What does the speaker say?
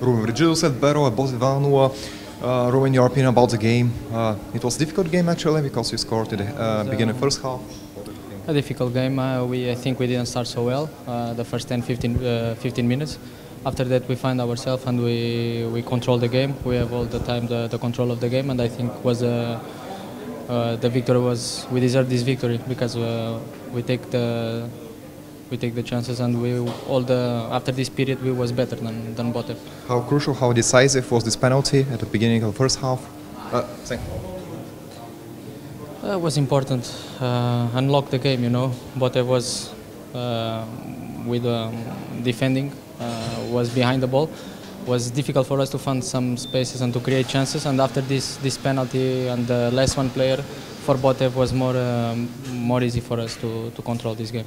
Ruben Virgil said battle at Bosivano. Uh, Ruben, your opinion about the game? Uh, it was a difficult game actually because you scored at the uh, beginning of first half. A difficult game. Uh, we I think we didn't start so well uh, the first 10, 15, uh, 15 minutes. After that, we find ourselves and we we control the game. We have all the time the, the control of the game, and I think was uh, uh, the victory was we deserve this victory because uh, we take the we take the chances and we all the after this period we was better than than Botev. How crucial, how decisive was this penalty at the beginning of the first half? Uh, thank Uh, It was important. Uh, unlock the game, you know. Botev was uh, with um, defending, uh, was behind the ball. Was difficult for us to find some spaces and to create chances. And after this this penalty and the last one player for Botev was more um, more easy for us to, to control this game.